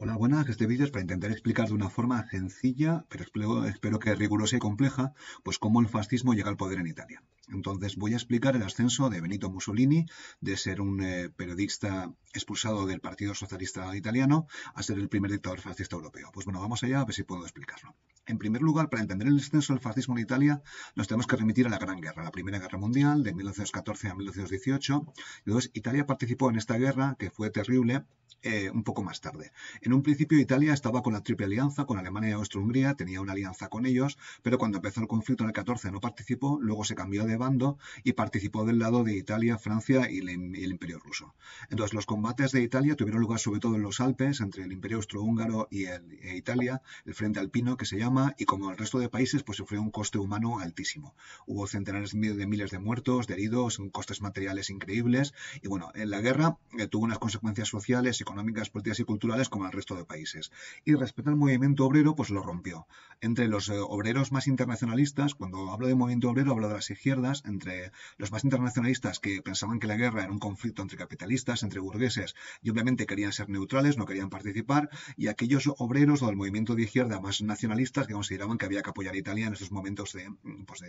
Hola, buenas. Este vídeo es para intentar explicar de una forma sencilla, pero espero, que rigurosa y compleja, pues cómo el fascismo llega al poder en Italia. Entonces voy a explicar el ascenso de Benito Mussolini, de ser un eh, periodista expulsado del Partido Socialista Italiano, a ser el primer dictador fascista europeo. Pues bueno, vamos allá a ver si puedo explicarlo. En primer lugar, para entender el ascenso del fascismo en Italia, nos tenemos que remitir a la Gran Guerra, la Primera Guerra Mundial, de 1914 a 1918. Entonces, Italia participó en esta guerra, que fue terrible, eh, un poco más tarde. En un principio Italia estaba con la triple alianza, con Alemania y Austria-Hungría, tenía una alianza con ellos, pero cuando empezó el conflicto en el 14 no participó, luego se cambió de bando y participó del lado de Italia, Francia y, el Imperio ruso. Entonces los combates de Italia tuvieron lugar sobre todo en los Alpes, entre el Imperio Austrohúngaro y e Italia, el Frente Alpino que se llama, y como el resto de países, pues sufrió un coste humano altísimo. Hubo centenares de miles de muertos, de heridos, costes materiales increíbles, y bueno, en la guerra eh, tuvo unas consecuencias sociales, económicas, políticas y culturales como el resto de países. Y respecto al movimiento obrero, pues lo rompió. Entre los eh, obreros más internacionalistas, cuando hablo de movimiento obrero, hablo de las izquierdas, entre los más internacionalistas que pensaban que la guerra era un conflicto entre capitalistas, entre burgueses, y obviamente querían ser neutrales, no querían participar, y aquellos obreros del movimiento de izquierda más nacionalistas que consideraban que había que apoyar a Italia en estos momentos de, pues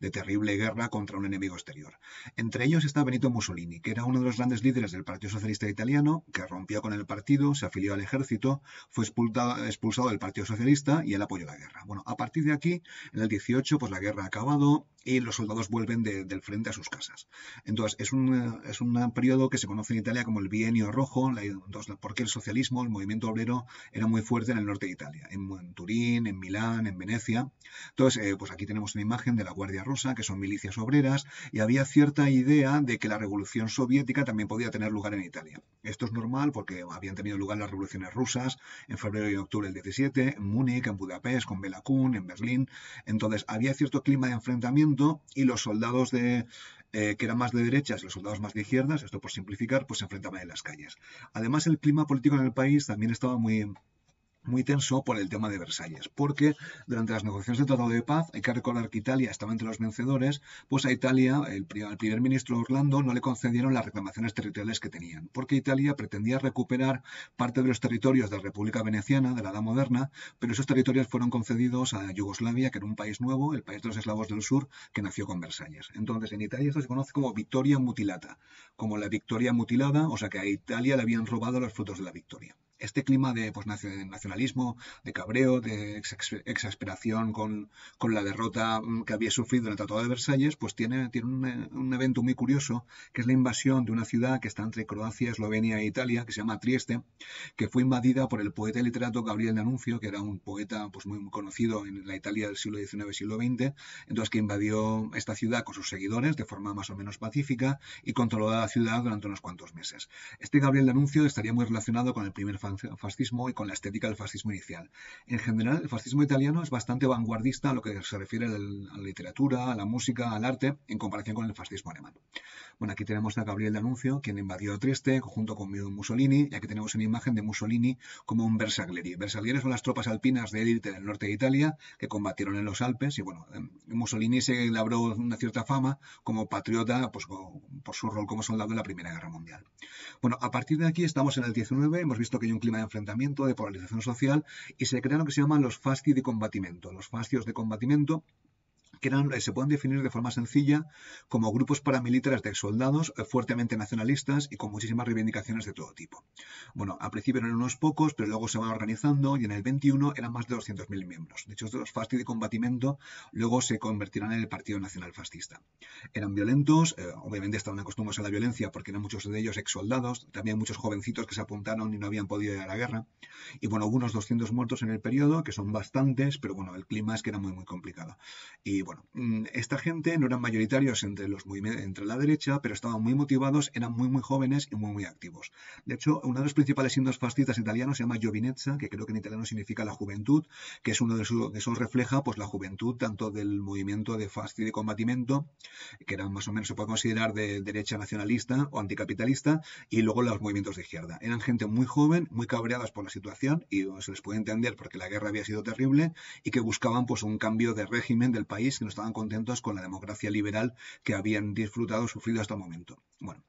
de terrible guerra contra un enemigo exterior. Entre ellos está Benito Mussolini, que era uno de los grandes líderes del Partido Socialista Italiano, que rompió con el partido, se afilió al ejército, fue expulsado, del Partido Socialista y él apoyó la guerra. Bueno, a partir de aquí, en el 18, pues la guerra ha acabado y los soldados vuelven del frente a sus casas. Entonces, es un, es un periodo que se conoce en Italia como el bienio rojo, porque el socialismo, el movimiento obrero, era muy fuerte en el norte de Italia, en, Turín, en Milán, en Venecia. Entonces, eh, pues aquí tenemos una imagen de la Guardia Rosa, que son milicias obreras, y había cierta idea de que la revolución soviética también podía tener lugar en Italia. Esto es normal porque habían tenido lugar las revoluciones rusas en febrero y octubre del 17, en Múnich, en Budapest, con Bela en Berlín. Entonces, había cierto clima de enfrentamiento y los soldados de, eh, que eran más de derechas y los soldados más de izquierdas, esto por simplificar, pues se enfrentaban en las calles. Además, el clima político en el país también estaba muy, muy tenso por el tema de Versalles, porque durante las negociaciones del Tratado de Paz, hay que recordar que Italia estaba entre los vencedores, pues a Italia, el, primer ministro Orlando, no le concedieron las reclamaciones territoriales que tenían, porque Italia pretendía recuperar parte de los territorios de la República Veneciana, de la Edad Moderna, pero esos territorios fueron concedidos a Yugoslavia, que era un país nuevo, el país de los eslavos del sur, que nació con Versalles. Entonces, en Italia esto se conoce como victoria mutilata, como la victoria mutilada, o sea que a Italia le habían robado los frutos de la victoria este clima de pues, nacionalismo, de cabreo, de exasperación con, con, la derrota mm, que había sufrido en el Tratado de Versalles, pues tiene, tiene un, evento muy curioso, que es la invasión de una ciudad que está entre Croacia, Eslovenia e Italia, que se llama Trieste, que fue invadida por el poeta y literato Gabriel D'Annunzio, que era un poeta pues, muy conocido en la Italia del siglo XIX y siglo XX, entonces que invadió esta ciudad con sus seguidores de forma más o menos pacífica y controló la ciudad durante unos cuantos meses. Este Gabriel D'Annunzio estaría muy relacionado con el primer fascismo y con la estética del fascismo inicial. En general, el fascismo italiano es bastante vanguardista a lo que se refiere a la literatura, a la música, al arte, en comparación con el fascismo alemán. Bueno, aquí tenemos a Gabriel D'Annunzio, quien invadió Trieste junto con Mussolini, y aquí tenemos una imagen de Mussolini como un Bersaglieri. Bersaglieri son las tropas alpinas de élite del norte de Italia que combatieron en los Alpes, y bueno, em, Mussolini se labró una cierta fama como patriota pues, por su rol como soldado en la Primera Guerra Mundial. Bueno, a partir de aquí estamos en el 19, hemos visto que un clima de enfrentamiento, de polarización social, y se crean lo que se llaman los fasti de combatimiento. Los fastios de combatimiento que eh, se pueden definir de forma sencilla como grupos paramilitares de soldados eh, fuertemente nacionalistas y con muchísimas reivindicaciones de todo tipo. Bueno, al principio eran unos pocos, pero luego se van organizando y en el 21 eran más de 200.000 miembros. De hecho, estos fastis de combatimiento luego se convertirán en el Partido Nacional Fascista. Eran violentos, eh, obviamente estaban acostumbrados a la violencia porque eran muchos de ellos ex soldados, también muchos jovencitos que se apuntaron y no habían podido ir a la guerra. Y bueno, hubo unos 200 muertos en el periodo, que son bastantes, pero bueno, el clima es que era muy, muy complicado. Y bueno, mm, esta gente no eran mayoritarios entre, los entre la derecha, pero estaban muy motivados, eran muy, muy jóvenes y muy, muy activos. De hecho, uno de los principales signos fascistas italianos se llama Giovinezza, que creo que en italiano significa la juventud, que es uno de esos que eso refleja pues la juventud tanto del movimiento de fasti de combatimiento, que eran más o menos se puede considerar de derecha nacionalista o anticapitalista, y luego los movimientos de izquierda. Eran gente muy joven, muy cabreadas por la situación, y se les puede entender porque la guerra había sido terrible, y que buscaban pues un cambio de régimen del país no estaban contentos con la democracia liberal que habían disfrutado, sufrido hasta el momento. Bueno,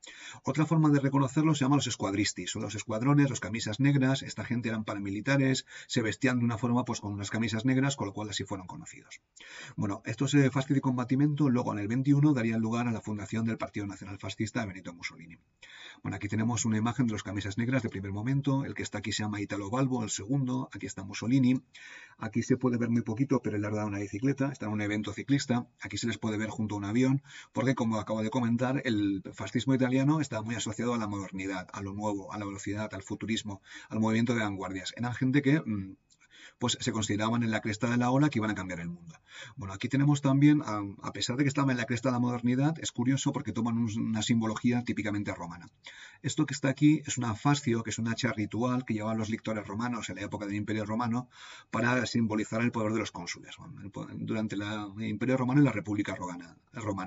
otra forma de reconocerlos se llama los escuadristis, son los escuadrones, los camisas negras, esta gente eran paramilitares, se vestían de una forma pues con unas camisas negras, con lo cual así fueron conocidos. Bueno, estos eh, fascis de combatimiento luego en el 21 darían lugar a la fundación del Partido Nacional Fascista de Benito Mussolini. Bueno, aquí tenemos una imagen de los camisas negras de primer momento, el que está aquí se llama Italo Balbo, el segundo, aquí está Mussolini, aquí se puede ver muy poquito, pero él ha dado una bicicleta, está en un evento ciclista, aquí se les puede ver junto a un avión, porque como acabo de comentar, el fascismo italiano está muy asociado a la modernidad, a lo nuevo, a la velocidad, al futurismo, al movimiento de vanguardias. Eran gente que mm, pues se consideraban en la cresta de la ola que iban a cambiar el mundo. Bueno, aquí tenemos también, a, pesar de que estaban en la cresta de la modernidad, es curioso porque toman una simbología típicamente romana. Esto que está aquí es una fascio, que es un hacha ritual que llevaban los lictores romanos en la época del Imperio Romano para simbolizar el poder de los cónsules, durante el Imperio Romano y la República Romana.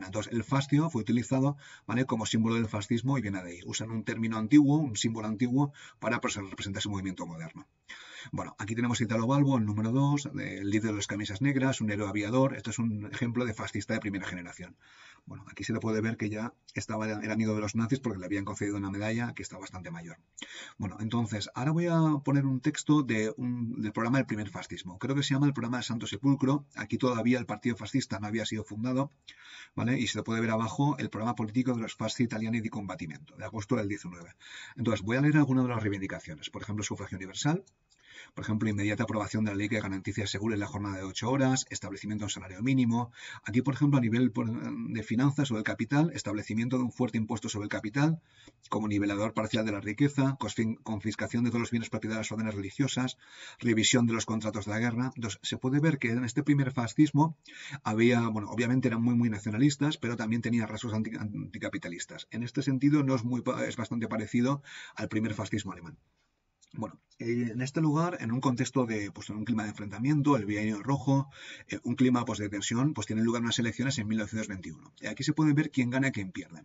Entonces, el fascio fue utilizado como símbolo del fascismo y viene de ahí. Usan un término antiguo, un símbolo antiguo, para representar ese movimiento moderno. Bueno, aquí tenemos Italo Balbo, el número 2, el líder de las camisas negras, un héroe aviador. Esto es un ejemplo de fascista de primera generación. Bueno, aquí se le puede ver que ya estaba, era amigo de los nazis porque le habían concedido una medalla que está bastante mayor. Bueno, entonces, ahora voy a poner un texto de del programa del primer fascismo. Creo que se llama el programa de Santo Sepulcro. Aquí todavía el partido fascista no había sido fundado, ¿vale? Y se le puede ver abajo el programa político de los fasci italiani di combatimiento, de agosto del 19. Entonces, voy a leer algunas de las reivindicaciones. Por ejemplo, sufragio universal, por ejemplo, inmediata aprobación de la ley que garantiza seguro en la jornada de ocho horas, establecimiento de un salario mínimo. Aquí, por ejemplo, a nivel de finanzas o del capital, establecimiento de un fuerte impuesto sobre el capital como nivelador parcial de la riqueza, confiscación de todos los bienes propiedad de las órdenes religiosas, revisión de los contratos de la guerra. Entonces, se puede ver que en este primer fascismo había, bueno, obviamente eran muy, muy nacionalistas, pero también tenía rasgos anticapitalistas. En este sentido, no es, muy, es bastante parecido al primer fascismo alemán. Bueno, eh, en este lugar, en un contexto de, pues, en un clima de enfrentamiento, el bienio rojo, eh, un clima pues, de tensión, pues tienen lugar unas elecciones en 1921. Y aquí se puede ver quién gana y quién pierde.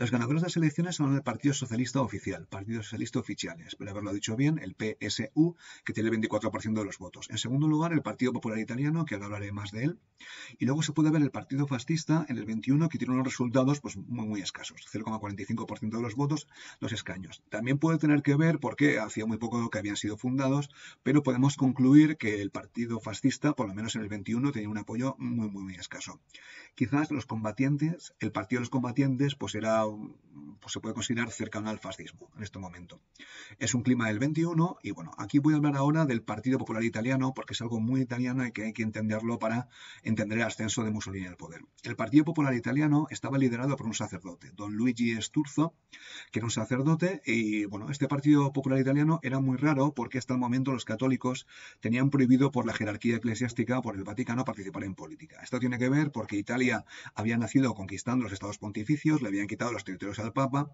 Los ganadores de las elecciones son el Partido Socialista Oficial, Partido Socialista Oficial, espero haberlo dicho bien, el PSU, que tiene el 24% de los votos. En segundo lugar, el Partido Popular Italiano, que ahora hablaré más de él. Y luego se puede ver el Partido Fascista en el 21, que tiene unos resultados pues, muy, muy escasos, 0,45% de los votos, dos escaños. También puede tener que ver, porque hacía muy poco que habían sido fundados, pero podemos concluir que el Partido Fascista, por lo menos en el 21, tenía un apoyo muy, muy, muy escaso. Quizás los combatientes, el Partido de los Combatientes, pues era pues se puede considerar cercano al fascismo en este momento. Es un clima del 21 y bueno, aquí voy a hablar ahora del Partido Popular Italiano porque es algo muy italiano y que hay que entenderlo para entender el ascenso de Mussolini al poder. El Partido Popular Italiano estaba liderado por un sacerdote, don Luigi Sturzo, que era un sacerdote y bueno, este Partido Popular Italiano era muy raro porque hasta el momento los católicos tenían prohibido por la jerarquía eclesiástica, por el Vaticano, participar en política. Esto tiene que ver porque Italia había nacido conquistando los estados pontificios, le habían quitado los territorios al Papa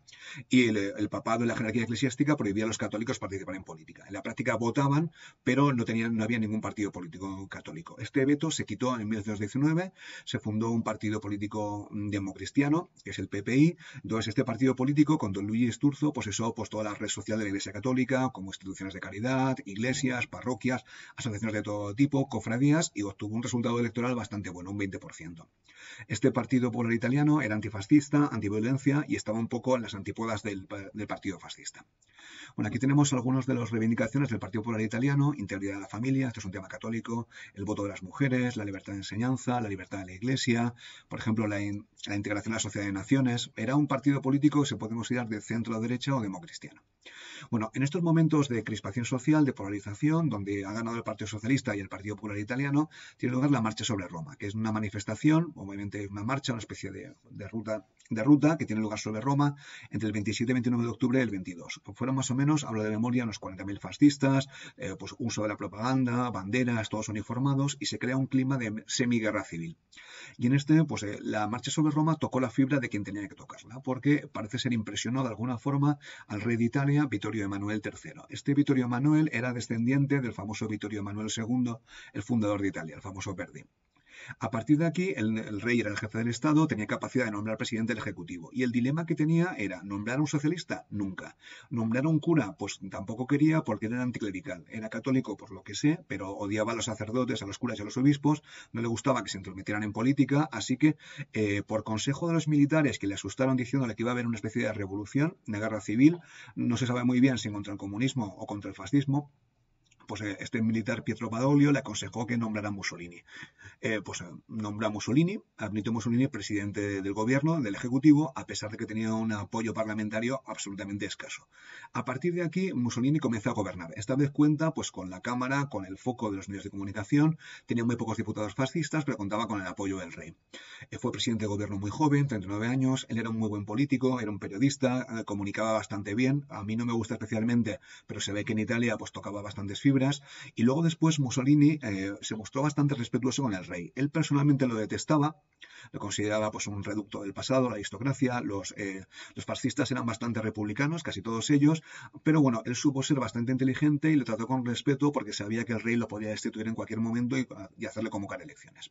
y el, papado y la jerarquía eclesiástica prohibía a los católicos participar en política. En la práctica votaban, pero no, tenían, no había ningún partido político católico. Este veto se quitó en 1919, se fundó un partido político democristiano, que es el PPI. Entonces, este partido político, con don Luis Sturzo, posesó pues, toda la red social de la Iglesia Católica, como instituciones de caridad, iglesias, parroquias, asociaciones de todo tipo, cofradías, y obtuvo un resultado electoral bastante bueno, un 20%. Este partido popular italiano era antifascista, antiviolencia y estaba un poco en las antípodas del, partido fascista. Bueno, aquí tenemos algunas de las reivindicaciones del Partido Popular Italiano, integridad de la familia, esto es un tema católico, el voto de las mujeres, la libertad de enseñanza, la libertad de la Iglesia, por ejemplo, la, integración a la sociedad de naciones. Era un partido político que se puede considerar de centro derecha o democristiano. Bueno, en estos momentos de crispación social, de polarización, donde ha ganado el Partido Socialista y el Partido Popular Italiano, tiene lugar la Marcha sobre Roma, que es una manifestación, obviamente una marcha, una especie de, ruta, de ruta que tiene lugar sobre Roma entre el 27 y 29 de octubre del 22. Fueron más o menos, hablo de memoria, unos 40.000 fascistas, eh, pues uso de la propaganda, banderas, todos uniformados y se crea un clima de semiguerra civil. Y en este, pues eh, la marcha sobre Roma tocó la fibra de quien tenía que tocarla, porque parece ser impresionó de alguna forma al rey de Italia, Vittorio Emanuel III. Este Vittorio Emanuel era descendiente del famoso Vittorio Emanuel II, el fundador de Italia, el famoso Verdi. A partir de aquí, el, rey era el jefe del Estado, tenía capacidad de nombrar presidente del Ejecutivo. Y el dilema que tenía era, ¿nombrar a un socialista? Nunca. ¿Nombrar a un cura? Pues tampoco quería porque era anticlerical. Era católico, por lo que sé, pero odiaba a los sacerdotes, a los curas y a los obispos. No le gustaba que se intrometieran en política. Así que, eh, por consejo de los militares que le asustaron diciéndole que iba a haber una especie de revolución, de guerra civil, no se sabe muy bien si contra el comunismo o contra el fascismo, pues eh, este militar Pietro Badoglio le aconsejó que nombrara a Mussolini. Eh, pues eh, nombra a Mussolini, a Benito Mussolini presidente del gobierno, del ejecutivo, a pesar de que tenía un apoyo parlamentario absolutamente escaso. A partir de aquí, Mussolini comenzó a gobernar. Esta vez cuenta pues con la Cámara, con el foco de los medios de comunicación, tenía muy pocos diputados fascistas, pero contaba con el apoyo del rey. fue presidente de gobierno muy joven, 39 años, él era un muy buen político, era un periodista, comunicaba bastante bien. A mí no me gusta especialmente, pero se ve que en Italia pues tocaba bastantes fibras y luego después Mussolini eh, se mostró bastante respetuoso con el rey. Él personalmente lo detestaba, lo consideraba pues un reducto del pasado, la aristocracia, los, eh, los fascistas eran bastante republicanos, casi todos ellos, pero bueno, él supo ser bastante inteligente y le trató con respeto porque sabía que el rey lo podía destituir en cualquier momento y, hacerle convocar elecciones.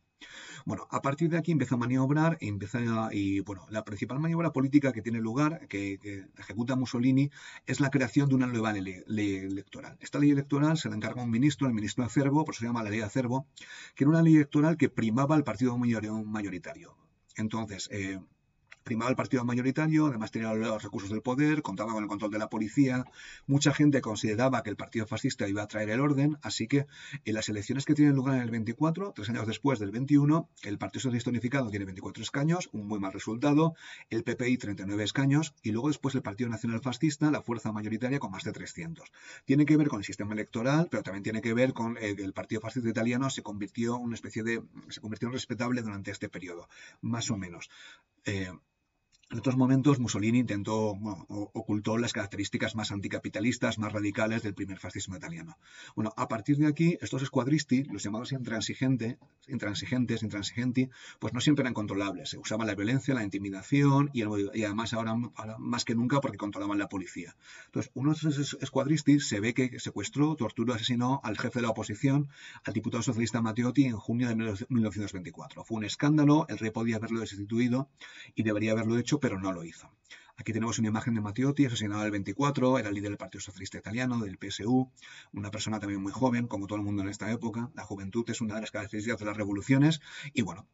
Bueno, a partir de aquí empieza a maniobrar y empieza y bueno, la principal maniobra política que tiene lugar, que, ejecuta Mussolini, es la creación de una nueva ley, electoral. Esta ley electoral se encarga un ministro, el ministro Acervo, por eso se llama la ley Acervo, que era una ley electoral que primaba al partido mayoritario. Entonces, eh, primaba el partido mayoritario, además tenía los recursos del poder, contaba con el control de la policía. Mucha gente consideraba que el partido fascista iba a traer el orden, así que en las elecciones que tienen lugar en el 24, tres años después del 21, el Partido Socialista Unificado tiene 24 escaños, un muy mal resultado, el PPI 39 escaños y luego después el Partido Nacional Fascista, la fuerza mayoritaria con más de 300. Tiene que ver con el sistema electoral, pero también tiene que ver con eh, el Partido Fascista Italiano se convirtió en una especie de se convirtió en respetable durante este periodo, más o menos. Eh, en otros momentos, Mussolini intentó, bueno, ocultó las características más anticapitalistas, más radicales del primer fascismo italiano. Bueno, a partir de aquí, estos escuadristi, los llamados intransigentes, intransigentes, intransigenti, pues no siempre eran controlables. Se usaban la violencia, la intimidación y, además ahora, más que nunca porque controlaban la policía. Entonces, uno de esos escuadristi se ve que secuestró, torturó, asesinó al jefe de la oposición, al diputado socialista Matteotti, en junio de 1924. Fue un escándalo, el rey podía haberlo destituido y debería haberlo hecho pero no lo hizo. Aquí tenemos una imagen de Matteotti, asesinado el 24, era líder del Partido Socialista Italiano, del PSU, una persona también muy joven, como todo el mundo en esta época. La juventud es una de las características de las revoluciones y bueno,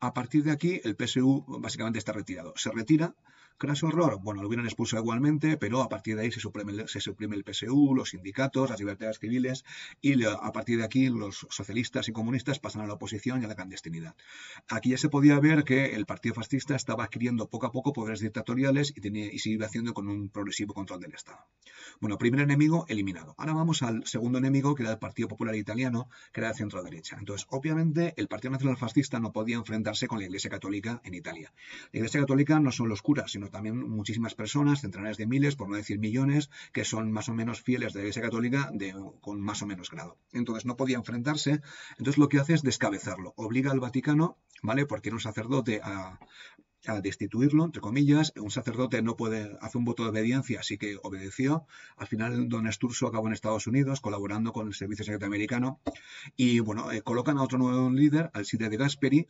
a partir de aquí el PSU básicamente está retirado. Se retira Craso horror, bueno, lo hubieran expulsado igualmente, pero a partir de ahí se suprime, se suprime el PSU, los sindicatos, las libertades civiles, y a partir de aquí los socialistas y comunistas pasan a la oposición y a la clandestinidad. Aquí ya se podía ver que el partido fascista estaba adquiriendo poco a poco poderes dictatoriales y, tenía, y se iba haciendo con un progresivo control del Estado. Bueno, primer enemigo eliminado. Ahora vamos al segundo enemigo, que era el Partido Popular Italiano, que era de centro derecha. Entonces, obviamente, el Partido Nacional Fascista no podía enfrentarse con la Iglesia Católica en Italia. La Iglesia Católica no son los curas, sino también muchísimas personas, centenares de miles, por no decir millones, que son más o menos fieles de la Iglesia Católica de, con más o menos grado. Entonces no podía enfrentarse, entonces lo que hace es descabezarlo, obliga al Vaticano, ¿vale? Porque era un sacerdote a, destituirlo, entre comillas. Un sacerdote no puede hacer un voto de obediencia, así que obedeció. Al final, don Sturzo acabó en Estados Unidos, colaborando con el Servicio Secreto Americano. Y bueno, eh, colocan a otro nuevo líder, al Alcide de Gasperi,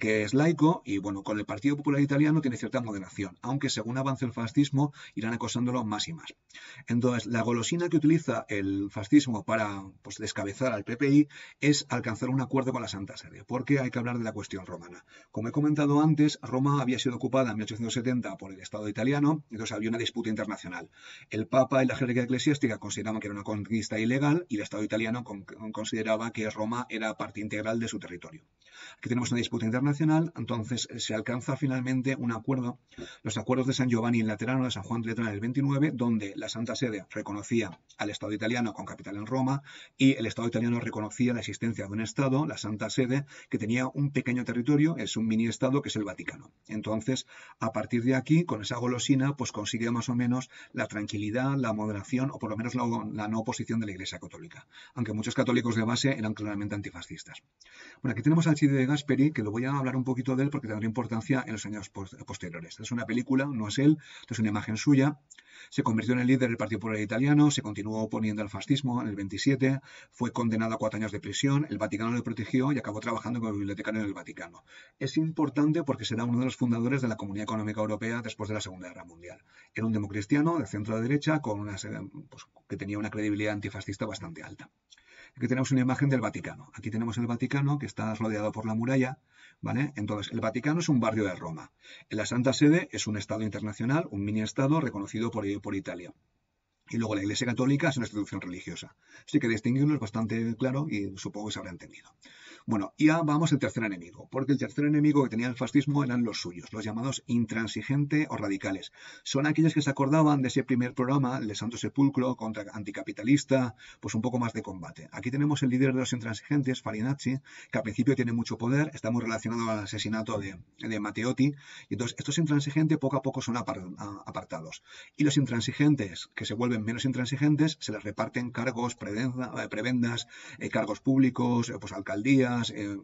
que es laico y bueno, con el Partido Popular Italiano tiene cierta moderación, aunque según avance el fascismo irán acosándolo más y más. Entonces, la golosina que utiliza el fascismo para pues, descabezar al PPI es alcanzar un acuerdo con la Santa Sede, porque hay que hablar de la cuestión romana. Como he comentado antes, Roma había sido ocupada en 1870 por el Estado italiano, entonces había una disputa internacional. El Papa y la jerarquía eclesiástica consideraban que era una conquista ilegal y el Estado italiano consideraba que Roma era parte integral de su territorio. Aquí tenemos una disputa internacional, entonces eh, se alcanza finalmente un acuerdo, los acuerdos de San Giovanni en Laterano, de San Juan de Laterano del 29, donde la Santa Sede reconocía al Estado italiano con capital en Roma y el Estado italiano reconocía la existencia de un Estado, la Santa Sede, que tenía un pequeño territorio, es un mini Estado que es el Vaticano. Entonces, a partir de aquí, con esa golosina, pues consigue más o menos la tranquilidad, la moderación o por lo menos la, la no oposición de la Iglesia Católica, aunque muchos católicos de base eran claramente antifascistas. Bueno, aquí tenemos al De Gasperi, que lo voy a hablar un poquito de él porque tendrá importancia en los años posteriores. Es una película, no es él, es una imagen suya. Se convirtió en el líder del Partido Popular Italiano, se continuó oponiendo al fascismo en el 27, fue condenado a cuatro años de prisión, el Vaticano le protegió y acabó trabajando como bibliotecario en el Vaticano. Es importante porque será uno de los fundadores de la Comunidad Económica Europea después de la Segunda Guerra Mundial. Era un democristiano de centro derecha con pues, que tenía una credibilidad antifascista bastante alta. Aquí tenemos una imagen del Vaticano. Aquí tenemos el Vaticano que está rodeado por la muralla, ¿vale? Entonces, el Vaticano es un barrio de Roma. La Santa Sede es un Estado internacional, un mini Estado reconocido por, por Italia. Y luego la Iglesia Católica es una institución religiosa. Así que distinguirlo es bastante claro y supongo que se habrá entendido. Bueno, ya vamos al tercer enemigo, porque el tercer enemigo que tenía el fascismo eran los suyos, los llamados intransigente o radicales. Son aquellos que se acordaban de ese primer programa, el de Santo Sepulcro, contra anticapitalista, pues un poco más de combate. Aquí tenemos el líder de los intransigentes, Farinacci, que al principio tiene mucho poder, está muy relacionado al asesinato de, de Matteotti, y entonces estos intransigentes poco a poco son apartados. Y los intransigentes, que se vuelven menos intransigentes, se les reparten cargos, prebendas, eh, cargos públicos, eh, pues alcaldías, eh,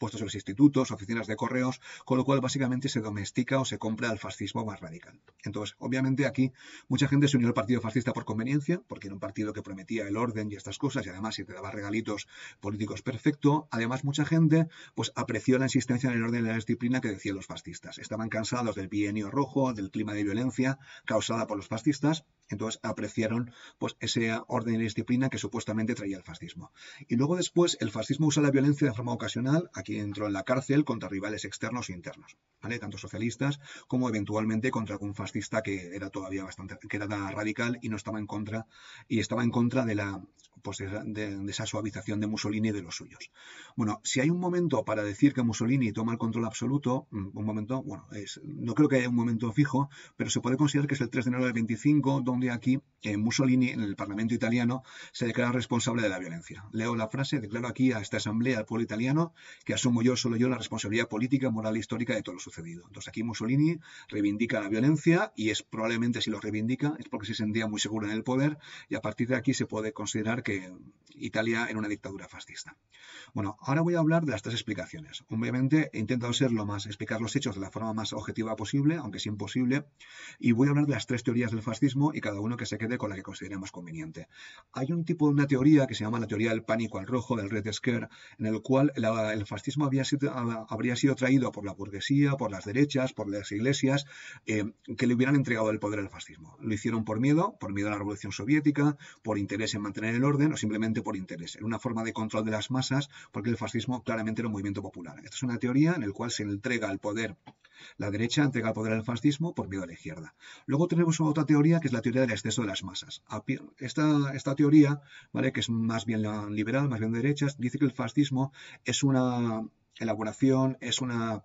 puestos en los institutos, oficinas de correos, con lo cual básicamente se domestica o se compra al fascismo más radical. Entonces, obviamente aquí mucha gente se unió al partido fascista por conveniencia, porque era un partido que prometía el orden y estas cosas, y además si te daba regalitos políticos perfecto. Además, mucha gente pues apreció la insistencia en el orden y la disciplina que decían los fascistas. Estaban cansados del bienio rojo, del clima de violencia causada por los fascistas, entonces apreciaron pues ese orden y disciplina que supuestamente traía el fascismo. Y luego después el fascismo usa la violencia de forma ocasional, aquí entró en la cárcel contra rivales externos e internos, ¿vale? Tanto socialistas como eventualmente contra algún fascista que era todavía bastante, que era radical y no estaba en contra, y estaba en contra de la pues de, esa suavización de Mussolini y de los suyos. Bueno, si hay un momento para decir que Mussolini toma el control absoluto, mm, un momento, bueno, no creo que haya un momento fijo, pero se puede considerar que es el 3 de enero del 25, donde aquí eh, Mussolini en el Parlamento italiano se declara responsable de la violencia. Leo la frase, declaro aquí a esta asamblea, al pueblo italiano, que asumo yo, solo yo, la responsabilidad política, moral e histórica de todo lo sucedido. Entonces aquí Mussolini reivindica la violencia y es probablemente si lo reivindica es porque se sentía muy seguro en el poder y a partir de aquí se puede considerar que Italia era una dictadura fascista. Bueno, ahora voy a hablar de las tres explicaciones. Obviamente he intentado ser lo más, explicar los hechos de la forma más objetiva posible, aunque es imposible, y voy a hablar de las tres teorías del fascismo y uno que se quede con la que consideremos conveniente. Hay un tipo de una teoría que se llama la teoría del pánico al rojo, del Red Scare, en el cual el fascismo había sido, habría sido traído por la burguesía, por las derechas, por las iglesias, eh, que le hubieran entregado el poder al fascismo. Lo hicieron por miedo, por miedo a la revolución soviética, por interés en mantener el orden o simplemente por interés. Era una forma de control de las masas porque el fascismo claramente era un movimiento popular. Esta es una teoría en la cual se entrega el poder la derecha entrega el poder al fascismo por miedo a la izquierda. Luego tenemos otra teoría que es la teoría del exceso de las masas. Esta, esta teoría, ¿vale? que es más bien liberal, más bien de derechas, dice que el fascismo es una elaboración, es una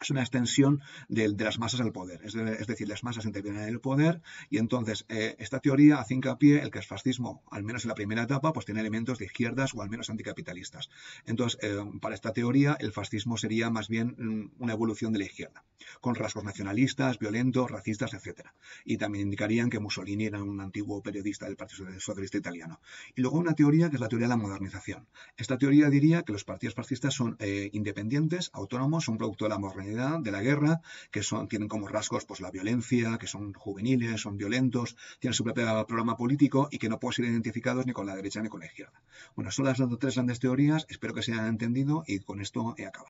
es una extensión de, las masas al poder. Es, decir, las masas intervienen en el poder y entonces eh, esta teoría hace hincapié el que el fascismo, al menos en la primera etapa, pues tiene elementos de izquierdas o al menos anticapitalistas. Entonces, eh, para esta teoría, el fascismo sería más bien mm, una evolución de la izquierda, con rasgos nacionalistas, violentos, racistas, etc. Y también indicarían que Mussolini era un antiguo periodista del Partido Socialista Italiano. Y luego una teoría que es la teoría de la modernización. Esta teoría diría que los partidos fascistas son eh, independientes, autónomos, son producto de la de la guerra, que son, tienen como rasgos pues, la violencia, que son juveniles, son violentos, tienen su propio programa político y que no pueden ser identificados ni con la derecha ni con la izquierda. Bueno, son las tres grandes teorías, espero que se hayan entendido y con esto he acabado.